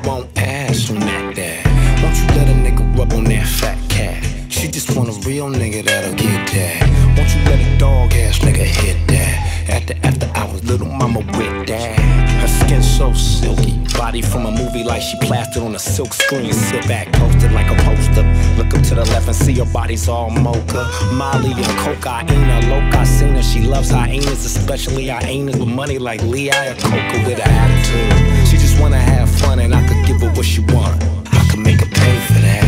A nigga won't ask on that. Won't you let a nigga rub on that fat cat? She just want a real nigga that'll get that. Won't you let a dog ass nigga hit that? After after hours, little mama with that. Her skin so silky, body from a movie like she plastered on a silk screen. Sit back, posted like a poster. Look up to the left and see her body's all mocha. Molly and a loca. Seen her, she loves hyenas, especially hyenas with money like Lehigh or Coca with an attitude. Just wanna have fun and I could give her what she want. I could make her pay for that.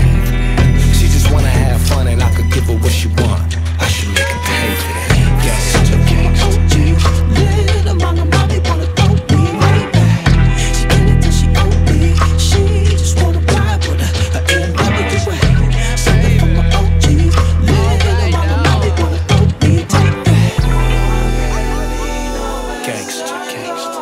She just wanna have fun and I could give her what she want. I should make her pay for that. Yes, Little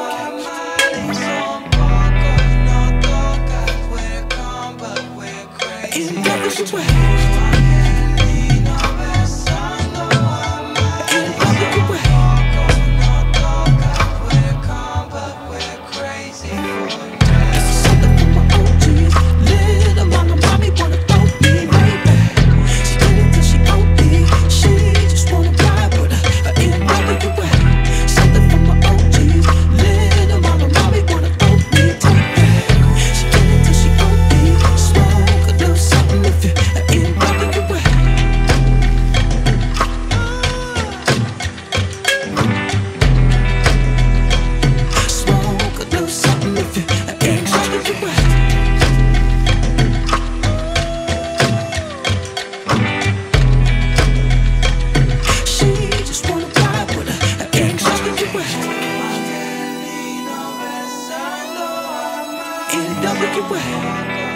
NWA. NWA. Puro